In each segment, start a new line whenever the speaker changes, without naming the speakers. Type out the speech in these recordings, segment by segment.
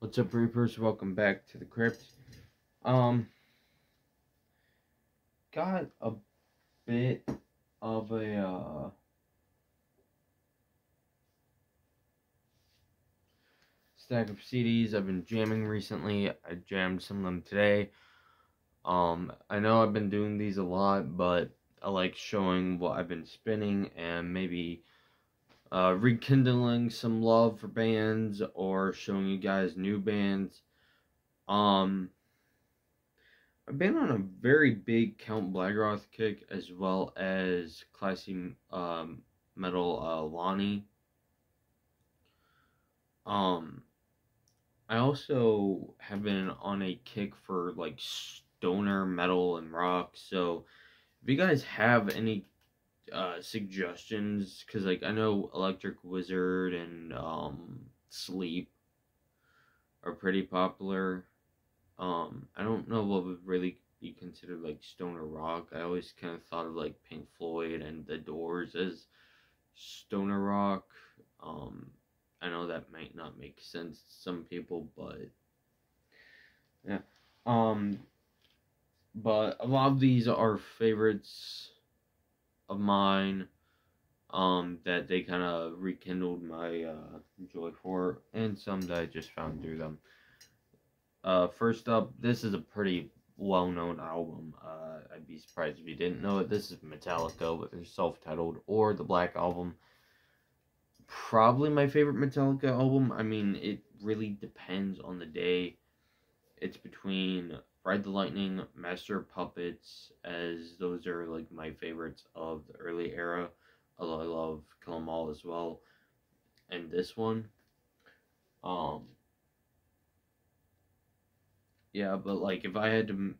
What's up, Reapers? Welcome back to the crypt. Um, got a bit of a uh, stack of CDs I've been jamming recently. I jammed some of them today. Um, I know I've been doing these a lot, but I like showing what I've been spinning and maybe uh, rekindling some love for bands or showing you guys new bands. Um, I've been on a very big Count Blackroth kick as well as classy um, metal uh, Lonnie. Um, I also have been on a kick for like stoner metal and rock. So if you guys have any uh, suggestions because like I know Electric Wizard and um, Sleep are pretty popular. Um, I don't know what would really be considered like stoner rock. I always kind of thought of like Pink Floyd and The Doors as stoner rock. Um, I know that might not make sense to some people, but yeah. Um, but a lot of these are favorites of mine um, that they kind of rekindled my uh, joy for, and some that I just found through them. Uh, first up, this is a pretty well-known album. Uh, I'd be surprised if you didn't know it. This is Metallica with their self-titled or the Black Album. Probably my favorite Metallica album. I mean, it really depends on the day. It's between Ride the Lightning, Master Puppets, as those are like my favorites of the early era. Although I love Kill 'Em All as well. And this one. Um Yeah, but like if I had to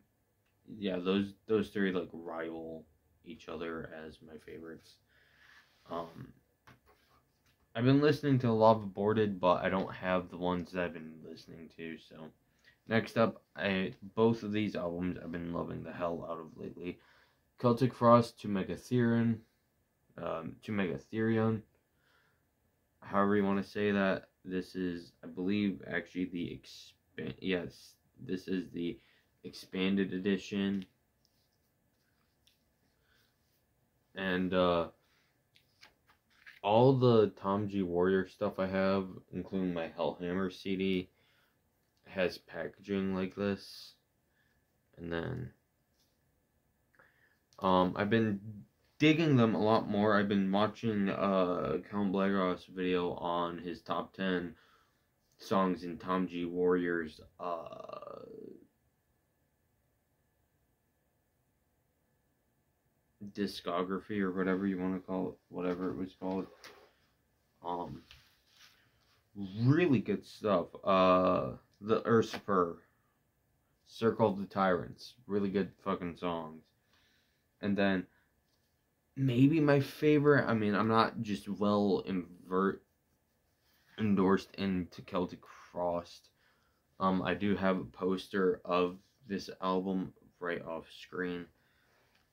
yeah, those those three like rival each other as my favorites. Um I've been listening to a lot of Aborted, but I don't have the ones that I've been listening to, so Next up, I both of these albums I've been loving the hell out of lately. Celtic Frost to Megatherion, um, to Megatherion, however you want to say that. This is, I believe, actually the expand. Yes, this is the expanded edition, and uh, all the Tom G Warrior stuff I have, including my Hellhammer CD has packaging like this. And then um I've been digging them a lot more. I've been watching uh Count Blackroth's video on his top 10 songs in Tom G Warrior's uh discography or whatever you want to call it, whatever it was called. Um really good stuff. Uh the Usurper, Circle of the Tyrants, really good fucking songs. And then maybe my favorite, I mean, I'm not just well invert endorsed into Celtic Frost. Um, I do have a poster of this album right off screen.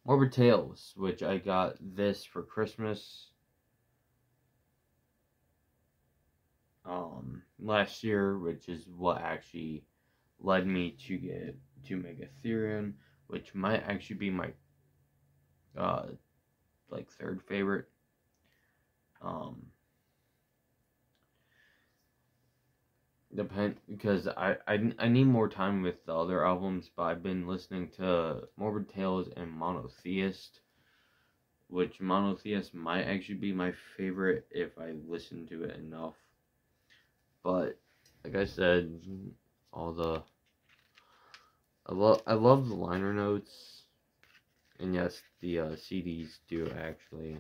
Morbid Tales, which I got this for Christmas. Um, last year, which is what actually led me to get to Megatherion, which might actually be my uh, like third favorite. Um, depend because I, I I need more time with the other albums, but I've been listening to Morbid Tales and Monotheist, which Monotheist might actually be my favorite if I listen to it enough. But like I said, all the I love I love the liner notes, and yes, the uh, CDs do actually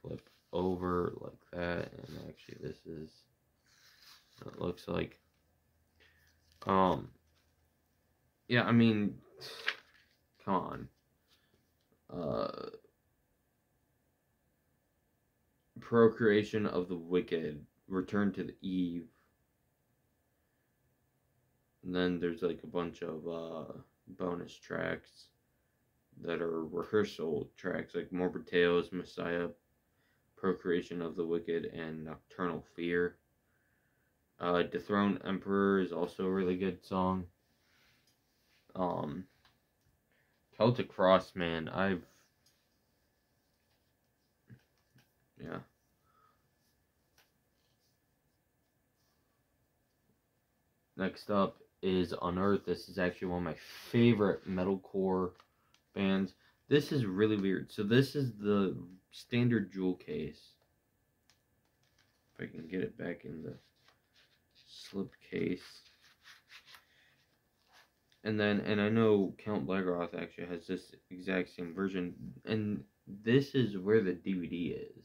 flip over like that, and actually this is it looks like. Um, yeah, I mean, come on. Uh, procreation of the wicked Return to the Eve. And then there's like a bunch of uh, bonus tracks that are rehearsal tracks like Morbid Tales, Messiah, Procreation of the Wicked, and Nocturnal Fear. Uh, Dethroned Emperor is also a really good song. Um, Celtic Frost, man, I've yeah. Next up is Unearth. This is actually one of my favorite metalcore bands. This is really weird. So this is the standard jewel case. If I can get it back in the slip case. And then, and I know Count Blackroth actually has this exact same version. And this is where the DVD is.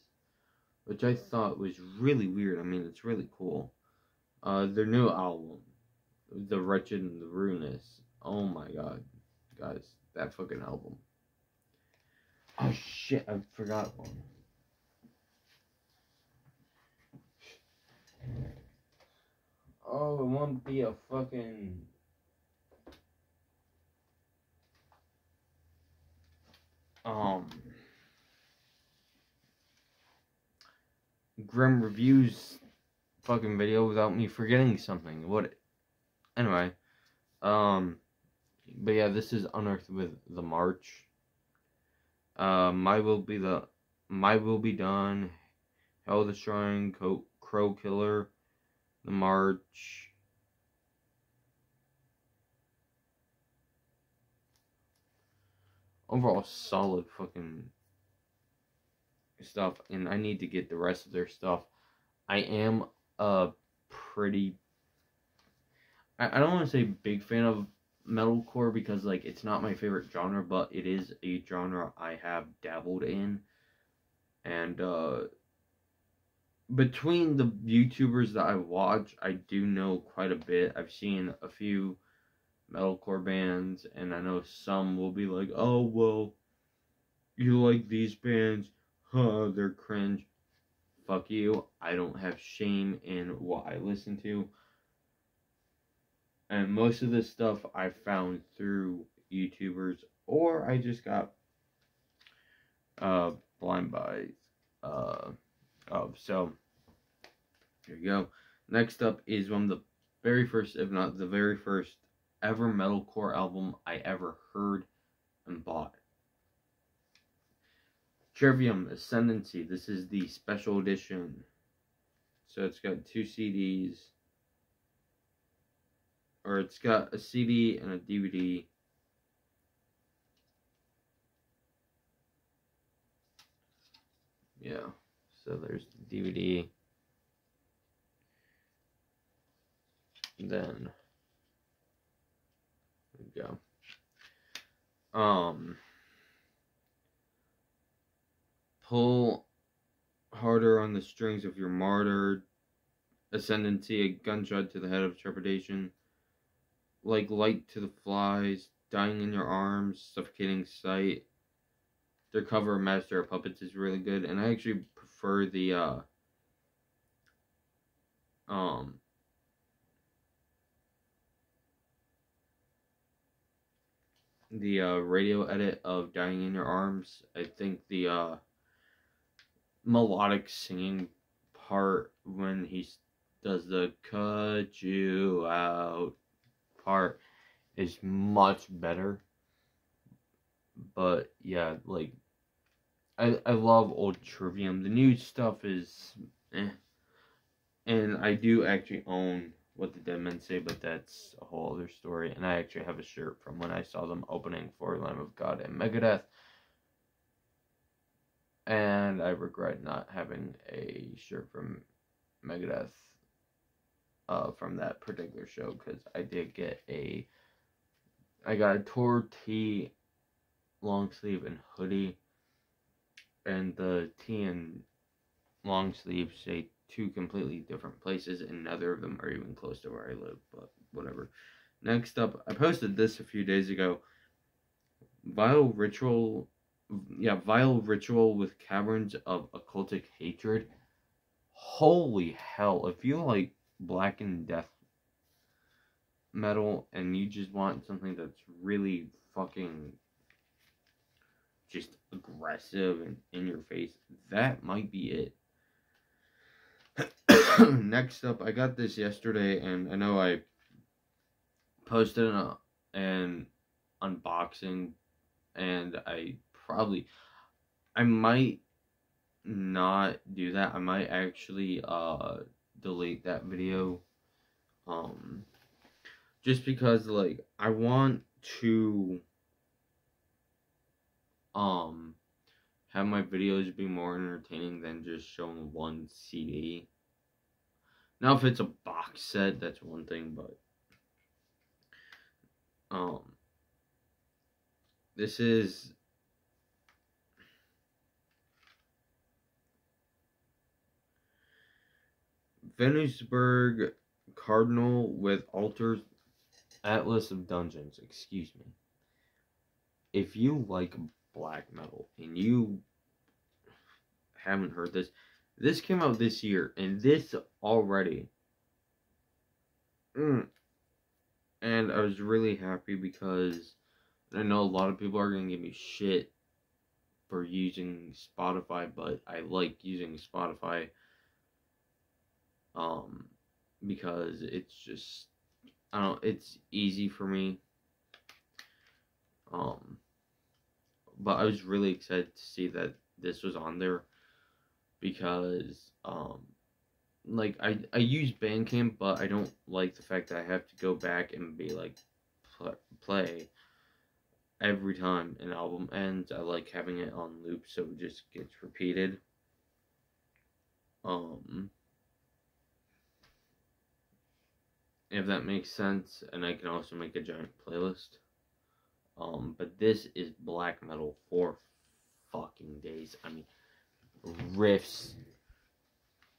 Which I thought was really weird. I mean, it's really cool. Uh, their new album the Wretched and the Ruinous. Oh my god. Guys, that fucking album. Oh shit, I forgot one. Oh, it won't be a fucking. Um. Grim Reviews fucking video without me forgetting something. What Anyway, um, but yeah, this is unearthed with the March. Uh, my will be the my will be done. Hell the Shrine, Co- Crow Killer, the March. Overall, solid fucking stuff, and I need to get the rest of their stuff. I am a pretty I, I don't want to say big fan of metalcore because like it's not my favorite genre, but it is a genre I have dabbled in. And uh between the YouTubers that I watch, I do know quite a bit. I've seen a few metalcore bands and I know some will be like, "Oh, well, you like these bands? Huh, they're cringe." Fuck you. I don't have shame in what I listen to. And most of this stuff I found through YouTubers or I just got uh, blind by uh, of. So, here you go. Next up is one of the very first, if not the very first, ever metalcore album I ever heard and bought. Trivium Ascendancy. This is the special edition. So it's got two CDs or it's got a CD and a DVD. Yeah, so there's the DVD. Then, there we go. Um, pull harder on the strings of your martyr ascendancy, a gunshot to the head of trepidation like light to the flies, dying in your arms, suffocating sight. Their cover of Master of Puppets is really good, and I actually prefer the uh um the uh, radio edit of Dying in Your Arms. I think the uh, melodic singing part when he does the cut you out part is much better. But yeah, like I I love old Trivium. The new stuff is eh. And I do actually own what the Dead Men Say, but that's a whole other story. And I actually have a shirt from when I saw them opening for Lamb of God and Megadeth. And I regret not having a shirt from Megadeth uh, from that particular show because I did get a I got a tour tee, long sleeve and hoodie, and the tee and long sleeve say two completely different places, and neither of them are even close to where I live. But whatever. Next up, I posted this a few days ago. Vile ritual, yeah, vile ritual with caverns of occultic hatred. Holy hell! If you like black and death metal and you just want something that's really fucking just aggressive and in your face, that might be it. next up, I got this yesterday, and I know I posted an, an unboxing, and I probably, I might not do that. I might actually uh delete that video, um, just because like I want to, um, have my videos be more entertaining than just showing one CD. Now, if it's a box set, that's one thing, but um, this is Venusberg Cardinal with Altars Atlas of Dungeons. Excuse me. If you like black metal and you haven't heard this, this came out this year, and this already. Mm, and I was really happy because I know a lot of people are gonna give me shit for using Spotify, but I like using Spotify um because it's just I don't it's easy for me. Um but I was really excited to see that this was on there because um like I I use Bandcamp, but I don't like the fact that I have to go back and be like pl- play every time an album ends. I like having it on loop so it just gets repeated. Um if that makes sense, and I can also make a giant playlist. Um, but this is black metal for fucking days. I mean, riffs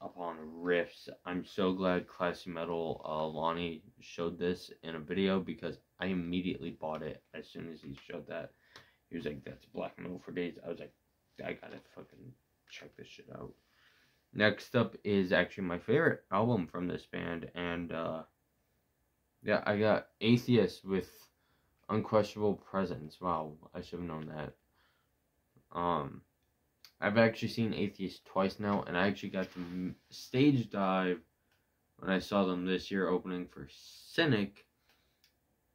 upon riffs. I'm so glad Classy Metal uh, Lonnie showed this in a video because I immediately bought it as soon as he showed that. He was like, "That's black metal for days." I was like, "I gotta fucking check this shit out." Next up is actually my favorite album from this band, and uh, yeah, I got Atheist with Unquestionable Presence. Wow, I should have known that. Um, I've actually seen Atheist twice now, and I actually got to stage dive when I saw them this year opening for Cynic,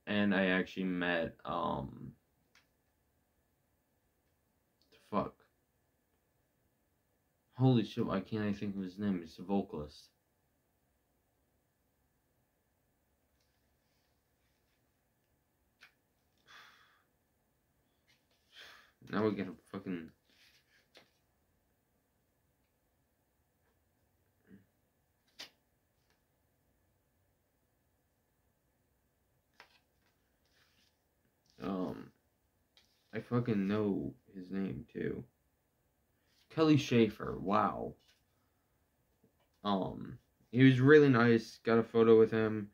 and I actually met um. Fuck. Holy shit! Why can't I think of his name? He's the vocalist. Now we get a fucking. Um, I fucking know his name too. Kelly Shaefer. Wow. Um, he was really nice. Got a photo with him.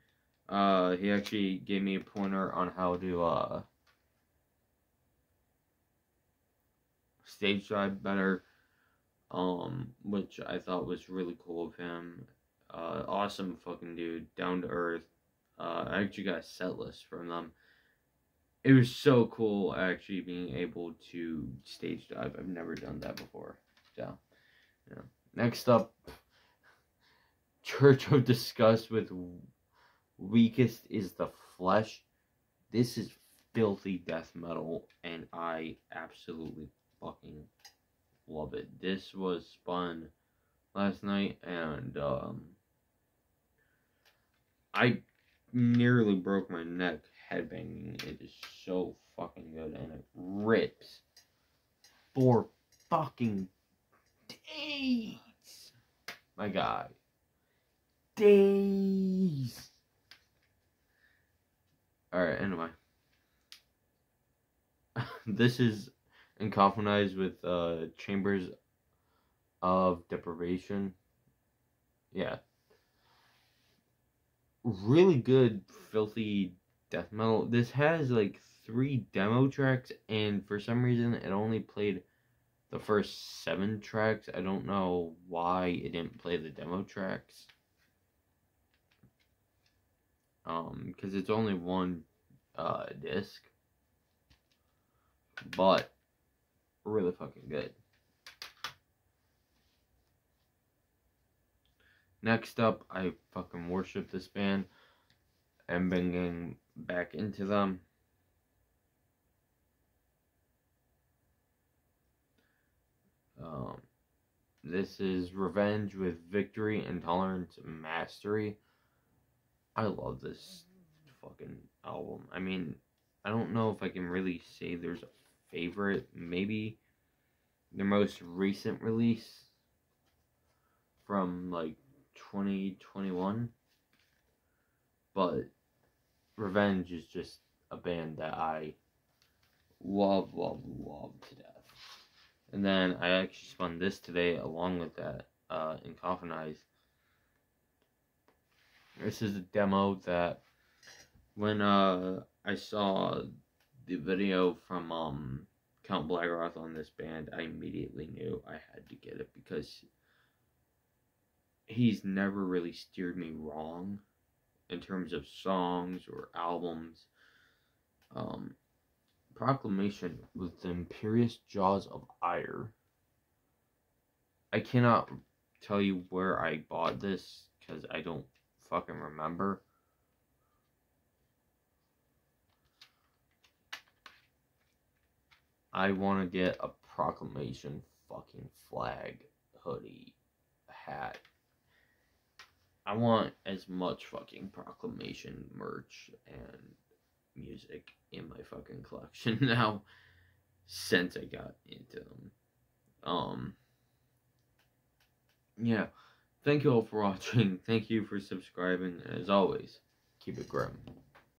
Uh, he actually gave me a pointer on how to uh stage dive better, um, which I thought was really cool of him. Uh, awesome fucking dude, down to earth. Uh, I actually got a set list from them. It was so cool actually being able to stage dive. I've never done that before. So, yeah. Next up, Church of Disgust with Weakest is the Flesh. This is filthy death metal, and I absolutely fucking love it. This was spun last night, and um, I nearly broke my neck headbanging. It is so fucking good, and it rips for fucking days. My God, days. All right. Anyway, this is and Coffinize with uh, Chambers of Deprivation. Yeah. Really good, filthy death metal. This has like three demo tracks, and for some reason, it only played the first seven tracks. I don't know why it didn't play the demo tracks. Um, because it's only one uh disc. But really fucking good. Next up, I fucking worship this band and been back into them. Um, this is Revenge with Victory, Intolerance, Mastery. I love this fucking album. I mean, I don't know if I can really say there's a favorite. Maybe their most recent release from like 2021. But Revenge is just a band that I love, love, love to death. And then I actually spun this today along with that uh, in Coffin Eyes. This is a demo that when uh, I saw the video from um, Count Blackroth on this band, I immediately knew I had to get it because he's never really steered me wrong in terms of songs or albums. Um, Proclamation with the Imperious Jaws of Ire. I cannot tell you where I bought this because I don't fucking remember. I want to get a proclamation fucking flag, hoodie, hat. I want as much fucking proclamation merch and music in my fucking collection now since I got into them. Um yeah. Thank you all for watching. Thank you for subscribing. As always, keep it grim.